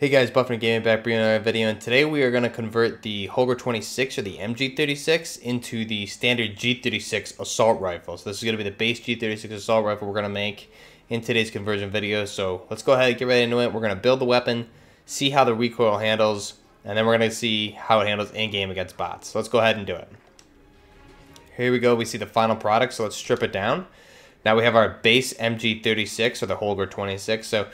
Hey guys, Buff Nerd Gaming back bringing another video, and today we are going to convert the Holger 26 or the MG36 into the standard G36 assault rifle. So this is going to be the base G36 assault rifle we're going to make in today's conversion video. So let's go ahead and get right into it. We're going to build the weapon, see how the recoil handles, and then we're going to see how it handles in-game against bots. So let's go ahead and do it. Here we go, we see the final product, so let's strip it down. Now we have our base MG36 or the Holger 26. So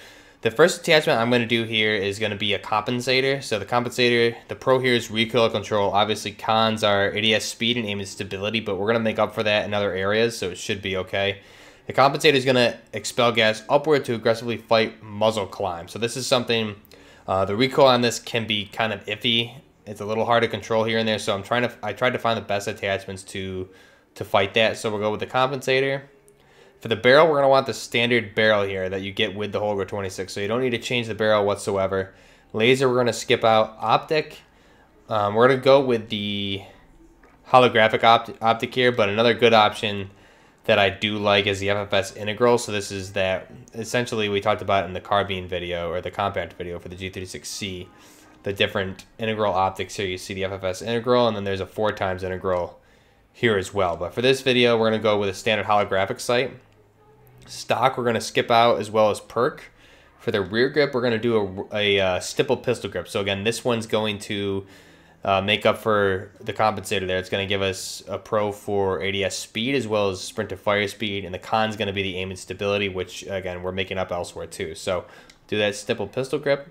the first attachment I'm going to do here is going to be a compensator. So the compensator, the pro here is recoil control. Obviously cons are ADS speed and aim and stability, but we're going to make up for that in other areas, so it should be okay. The compensator is going to expel gas upward to aggressively fight muzzle climb. So this is something, uh, the recoil on this can be kind of iffy. It's a little hard to control here and there, so I'm trying to, I tried to find the best attachments to, to fight that. So we'll go with the compensator. For the barrel, we're going to want the standard barrel here that you get with the Holger 26. So you don't need to change the barrel whatsoever. Laser, we're going to skip out. Optic, um, we're going to go with the holographic opt optic here. But another good option that I do like is the FFS integral. So this is that, essentially we talked about in the carbine video or the compact video for the G36C. The different integral optics here. You see the FFS integral and then there's a four times integral here as well. But for this video, we're going to go with a standard holographic sight. Stock, we're going to skip out as well as perk. For the rear grip, we're going to do a, a, a uh, stipple pistol grip. So again, this one's going to uh, make up for the compensator there. It's going to give us a pro for ADS speed as well as sprint to fire speed. And the con's going to be the aim and stability, which again, we're making up elsewhere too. So do that stipple pistol grip.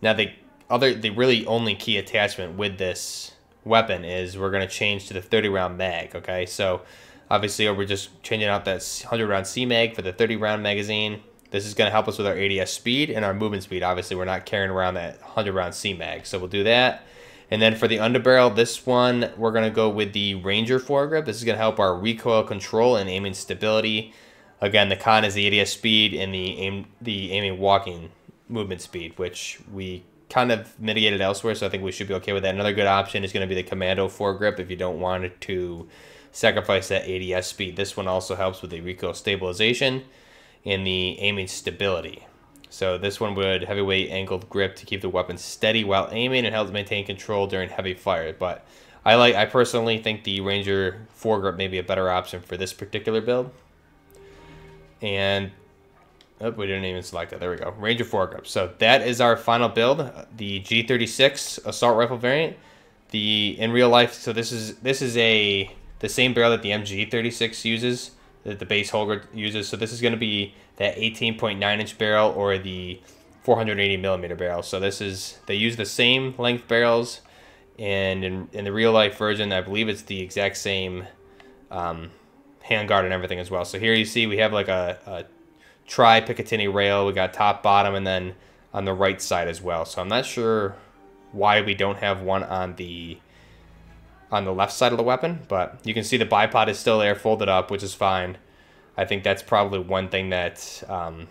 Now the other, the really only key attachment with this weapon is we're going to change to the 30 round mag. Okay. So Obviously, we're just changing out that 100 round C-Mag for the 30 round magazine. This is going to help us with our ADS speed and our movement speed. Obviously, we're not carrying around that 100 round C-Mag, so we'll do that. And then for the underbarrel, this one, we're going to go with the Ranger foregrip. This is going to help our recoil control and aiming stability. Again, the con is the ADS speed and the aim, the aiming walking movement speed, which we kind of mitigated elsewhere, so I think we should be okay with that. Another good option is going to be the Commando foregrip if you don't want to sacrifice that ADS speed. This one also helps with the recoil stabilization and the aiming stability. So this one would heavyweight angled grip to keep the weapon steady while aiming and helps maintain control during heavy fire. But I like I personally think the Ranger foregrip may be a better option for this particular build. And oh, we didn't even select it. There we go. Ranger foregrip. So that is our final build, the G36 assault rifle variant. The in real life, so this is this is a the same barrel that the MG36 uses, that the base Holger uses. So this is going to be that 18.9 inch barrel or the 480 millimeter barrel. So this is, they use the same length barrels and in, in the real life version, I believe it's the exact same um, handguard and everything as well. So here you see we have like a, a tri Picatinny rail. We got top, bottom, and then on the right side as well. So I'm not sure why we don't have one on the on the left side of the weapon, but you can see the bipod is still there, folded up, which is fine. I think that's probably one thing that um,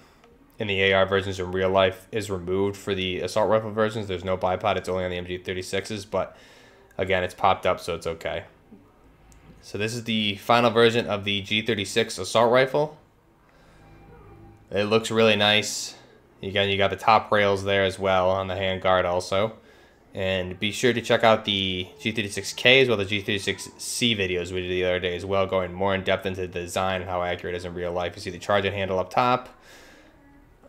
in the AR versions in real life is removed for the assault rifle versions. There's no bipod, it's only on the MG36s, but again, it's popped up, so it's okay. So this is the final version of the G36 assault rifle. It looks really nice. Again, you got the top rails there as well on the handguard also. And be sure to check out the G36K as well as the G36C videos we did the other day as well, going more in depth into the design and how accurate it is in real life. You see the charging handle up top,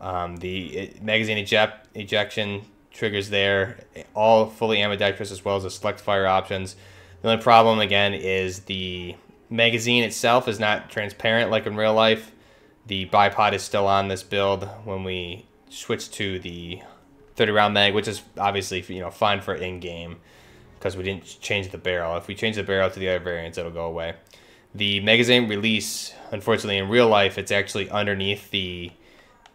um, the magazine eject, ejection triggers there, all fully ambidextrous as well as the select fire options. The only problem again is the magazine itself is not transparent like in real life. The bipod is still on this build when we switch to the 30 round mag, which is obviously you know fine for in game because we didn't change the barrel. If we change the barrel to the other variants, it'll go away. The magazine release, unfortunately, in real life, it's actually underneath the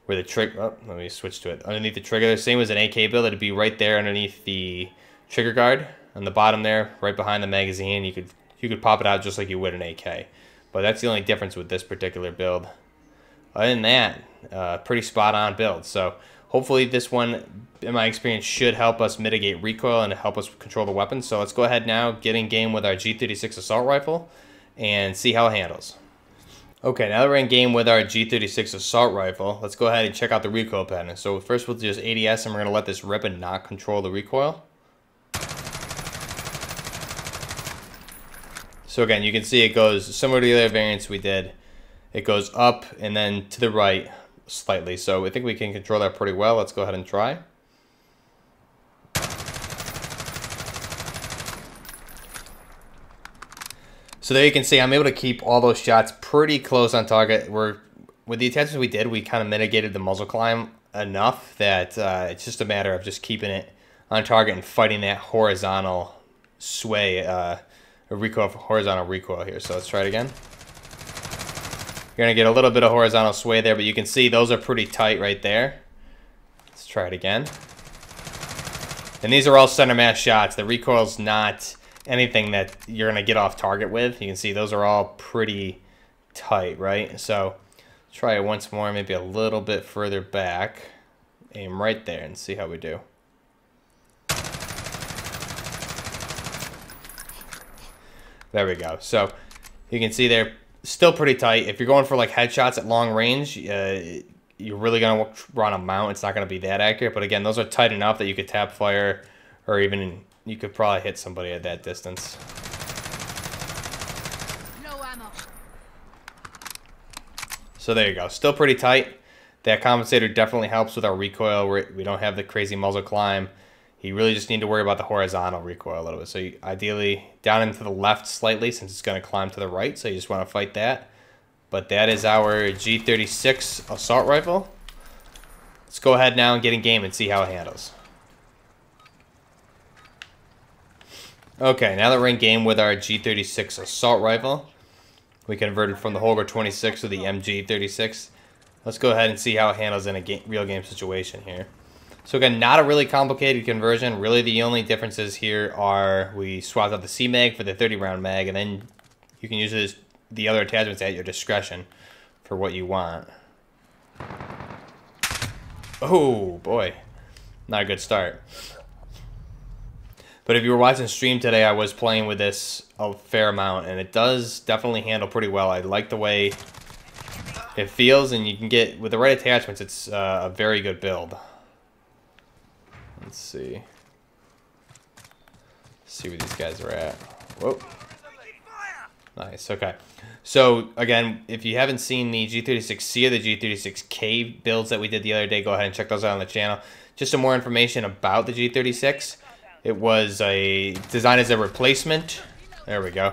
where the trigger. Oh, let me switch to it. Underneath the trigger, the same as an AK build, it'd be right there underneath the trigger guard on the bottom there, right behind the magazine. You could you could pop it out just like you would an AK. But that's the only difference with this particular build. Other than that, uh, pretty spot on build. So hopefully this one, in my experience, should help us mitigate recoil and help us control the weapon. So let's go ahead now, get in game with our G36 assault rifle and see how it handles. Okay, now that we're in game with our G36 assault rifle, let's go ahead and check out the recoil pattern. So first we'll just ADS and we're going to let this rip and not control the recoil. So again, you can see it goes similar to the other variants we did. It goes up and then to the right slightly. So I think we can control that pretty well. Let's go ahead and try. So there you can see I'm able to keep all those shots pretty close on target. We're with the attachments we did, we kind of mitigated the muzzle climb enough that uh, it's just a matter of just keeping it on target and fighting that horizontal sway, uh, recoil, horizontal recoil here. So let's try it again. You're gonna get a little bit of horizontal sway there, but you can see those are pretty tight right there. Let's try it again. And these are all center mass shots. The recoil's not anything that you're going to get off target with. You can see those are all pretty tight, right? So try it once more, maybe a little bit further back. Aim right there and see how we do. There we go. So you can see they're still pretty tight. If you're going for like headshots at long range, uh, you're really going to run a mount. It's not going to be that accurate. But again, those are tight enough that you could tap fire or even you could probably hit somebody at that distance. No ammo. So there you go. Still pretty tight. That compensator definitely helps with our recoil. We're, we do not have the crazy muzzle climb. You really just need to worry about the horizontal recoil a little bit. So you, ideally down into the left slightly since it's going to climb to the right. So you just want to fight that. But that is our G36 assault rifle. Let's go ahead now and get in game and see how it handles. Okay, now that we're in game with our G36 assault rifle, we converted from the Holger 26 to the MG36. Let's go ahead and see how it handles in a real game situation here. So again, not a really complicated conversion. Really the only differences here are we swapped out the C-Mag for the 30 round mag, and then you can use this, the other attachments at your discretion for what you want. Oh boy, not a good start. But if you were watching stream today, I was playing with this a fair amount, and it does definitely handle pretty well. I like the way it feels, and you can get, with the right attachments, it's uh, a very good build. Let's see. Let's see where these guys are at. Whoa. Nice, okay. So, again, if you haven't seen the G36C or the G36K builds that we did the other day, go ahead and check those out on the channel. Just some more information about the G36. It was a designed as a replacement. There we go.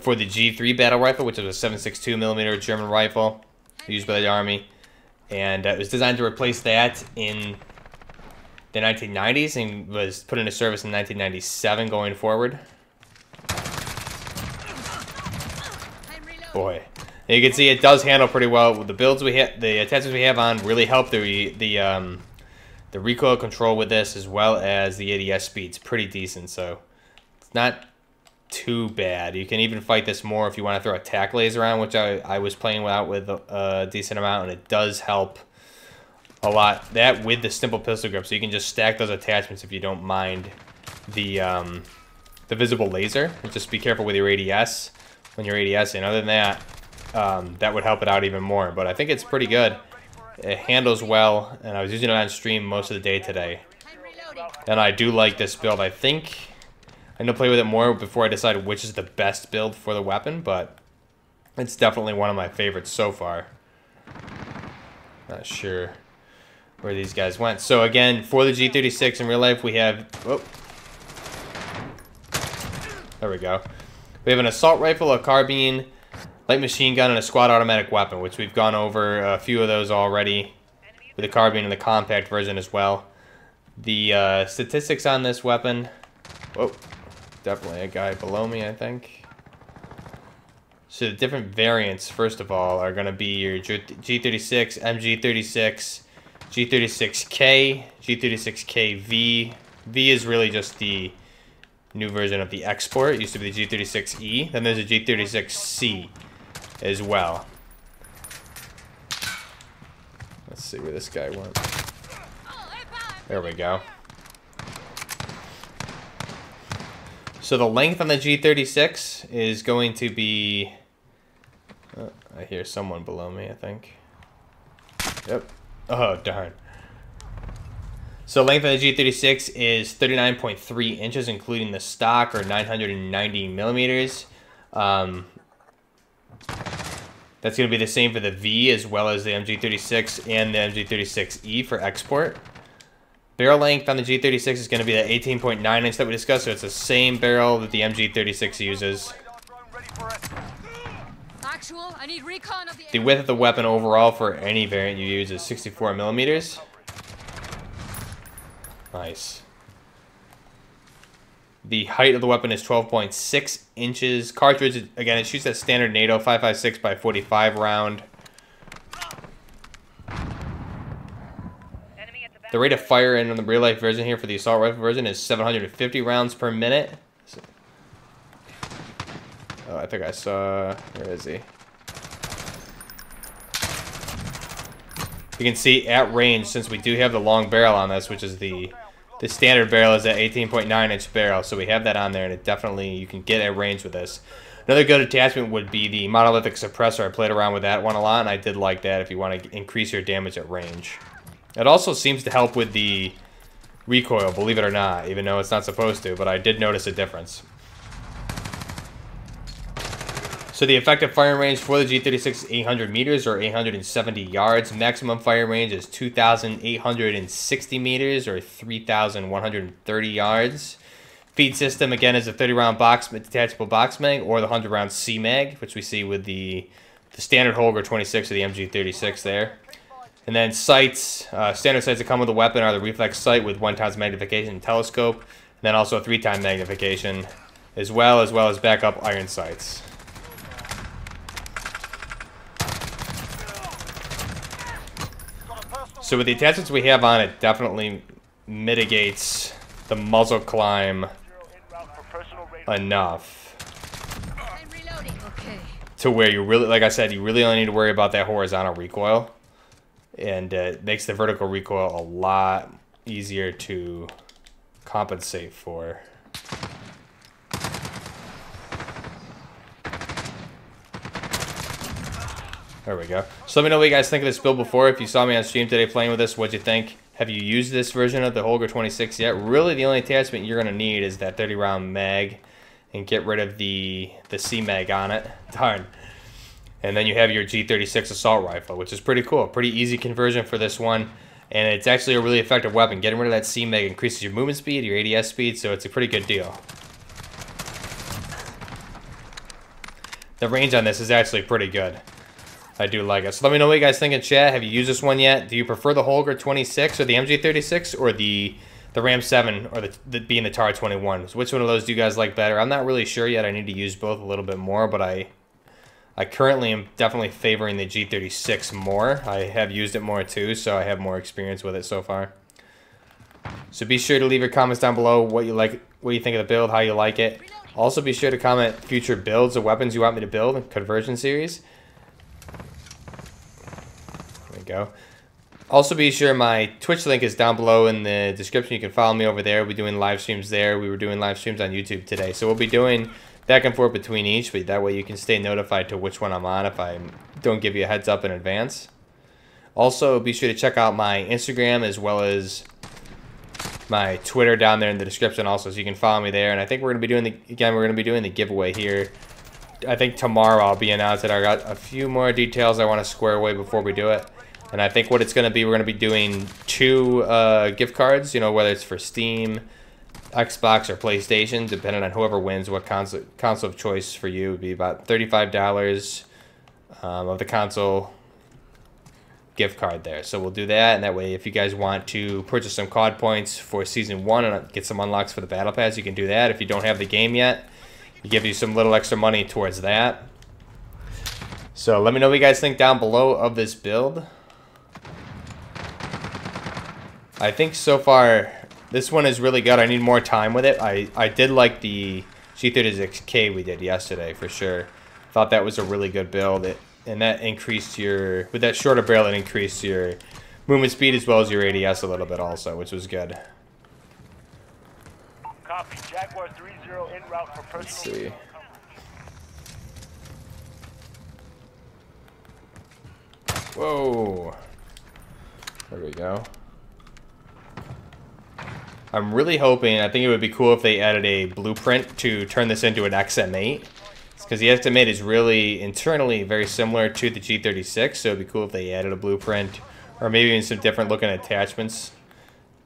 For the G3 battle rifle, which is a 7.62 millimeter German rifle used by the army, and uh, it was designed to replace that in the 1990s and was put into service in 1997 going forward. Boy, you can see it does handle pretty well. The builds we hit, the attachments we have on really help the the um, the recoil control with this as well as the ADS speed's pretty decent, so it's not too bad. You can even fight this more if you want to throw a Tac laser on, which I, I was playing out with a, decent amount, and it does help a lot. That with the stipple pistol grip, so you can just stack those attachments if you don't mind the um, the visible laser. Just be careful with your ADS when you're ADSing. Other than that, um, that would help it out even more. But I think it's pretty good. It handles well, and I was using it on stream most of the day today. And I do like this build. I think I need to play with it more before I decide which is the best build for the weapon, but it's definitely one of my favorites so far. Not sure where these guys went. So again, for the G36 in real life, we have... There we go. We have an assault rifle, a carbine, light machine gun, and a squad automatic weapon, which we've gone over a few of those already with the carbine and the compact version as well. The uh, statistics on this weapon, definitely a guy below me, I think. So the different variants, first of all, are going to be your G36, MG36, G36K, G36KV. V is really just the new version of the export. It used to be the G36E. Then there's a G36C as well. Let's see where this guy went. There we go. So the length on the G36 is going to be... Uh, I I hear someone below me, I think. Yep. Oh, darn. So length of the G36 is 39.3 inches, including the stock, or 990 millimeters. Um, that's going to be the same for the V as well as the MG36 and the MG36E for export. Barrel length on the G36 is going to be the 18.9 inch that we discussed, so it's the same barrel that the MG36 uses. Actual, I need recon of the, the width of the weapon overall for any variant you use is 64 millimeters. Nice. The height of the weapon is 12.6 inches. Cartridge, again, it shoots that standard NATO 556 by 45 round. The rate of fire in the real life version here for the assault rifle version is 750 rounds per minute. Oh, I think I saw. Where is he? You can see at range, since we do have the long barrel on this, which is the the standard barrel is at 18.9 inch barrel, so we have that on there, and it definitely you can get at range with this. Another good attachment would be the monolithic suppressor. I played around with that one a lot, and I did like that if you want to increase your damage at range. It also seems to help with the recoil, believe it or not, even though it's not supposed to, but I did notice a difference. So the effective firing range for the G36 is 800 meters or 870 yards. Maximum fire range is 2,860 meters or 3,130 yards. Feed system, again, is a 30-round box detachable box mag or the 100-round C-mag, which we see with the, the standard Holger 26 or the MG36 there. And then sights, uh, standard sights that come with the weapon are the reflex sight with one times magnification telescope, and then also a three time magnification, as well as well as backup iron sights. So with the attachments we have on it, definitely mitigates the muzzle climb enough to where you really, like I said, you really only need to worry about that horizontal recoil and uh, it makes the vertical recoil a lot easier to compensate for. There we go. So let me know what you guys think of this build before. If you saw me on stream today playing with this, what'd you think? Have you used this version of the Holger 26 yet? Really, the only attachment you're going to need is that 30 round mag and get rid of the, the C-mag on it. Darn. And then you have your G36 assault rifle, which is pretty cool. Pretty easy conversion for this one. And it's actually a really effective weapon. Getting rid of that C-mag increases your movement speed, your ADS speed, so it's a pretty good deal. The range on this is actually pretty good. I do like it. So let me know what you guys think in chat. Have you used this one yet? Do you prefer the Holger 26 or the MG36 or the the Ram 7 or the, the being the TAR 21? So which one of those do you guys like better? I'm not really sure yet. I need to use both a little bit more, but I I currently am definitely favoring the G36 more. I have used it more too, so I have more experience with it so far. So be sure to leave your comments down below what you like, what you think of the build, how you like it. Also be sure to comment future builds of weapons you want me to build conversion series. Go. Also be sure my Twitch link is down below in the description. You can follow me over there. We'll be doing live streams there. We were doing live streams on YouTube today. So we'll be doing back and forth between each, but that way you can stay notified to which one I'm on if I don't give you a heads up in advance. Also, be sure to check out my Instagram as well as my Twitter down there in the description also, so you can follow me there. And I think we're going to be doing the, again, we're going to be doing the giveaway here. I think tomorrow I'll be announcing I got a few more details I want to square away before we do it. And I think what it's going to be, we're going to be doing two uh, gift cards, you know, whether it's for Steam, Xbox or PlayStation, depending on whoever wins, what console console of choice for you would be about thirty-five dollars um, of the console gift card there. So we'll do that, and that way, if you guys want to purchase some COD points for season one and get some unlocks for the battle pass, you can do that. If you don't have the game yet, we give you some little extra money towards that. So let me know what you guys think down below of this build. I think so far this one is really good. I need more time with it. I, I did like the G36K we did yesterday for sure. Thought that was a really good build. It, and that increased your, with that shorter barrel, it increased your movement speed as well as your ADS a little bit also, which was good. Copy. Jaguar 3-0 en route for personal. Let's see. Whoa. There we go. I'm really hoping, I think it would be cool if they added a blueprint to turn this into an XM8. Because the XM8 is really internally very similar to the G36, so it'd be cool if they added a blueprint or maybe even some different looking attachments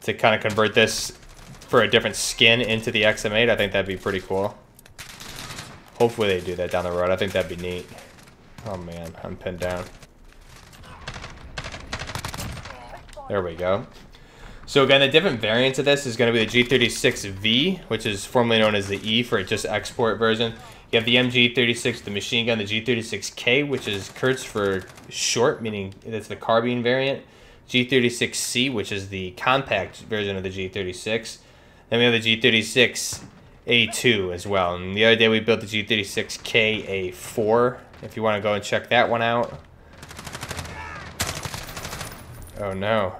to kind of convert this for a different skin into the XM8. I think that'd be pretty cool. Hopefully they do that down the road. I think that'd be neat. Oh man, I'm pinned down. There we go. So again, the different variants of this is going to be the G36V, which is formerly known as the E for just export version. You have the MG36, the machine gun, the G36K, which is Kurz for short, meaning that's the carbine variant. G36C, which is the compact version of the G36. Then we have the G36A2 as well. And the other day we built the G36K A4, if you want to go and check that one out. Oh no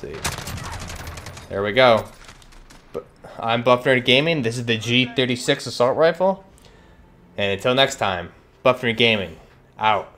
see. There we go. But I'm Buff Nerd Gaming. This is the G36 assault rifle. And until next time, Buff Nerd Gaming out.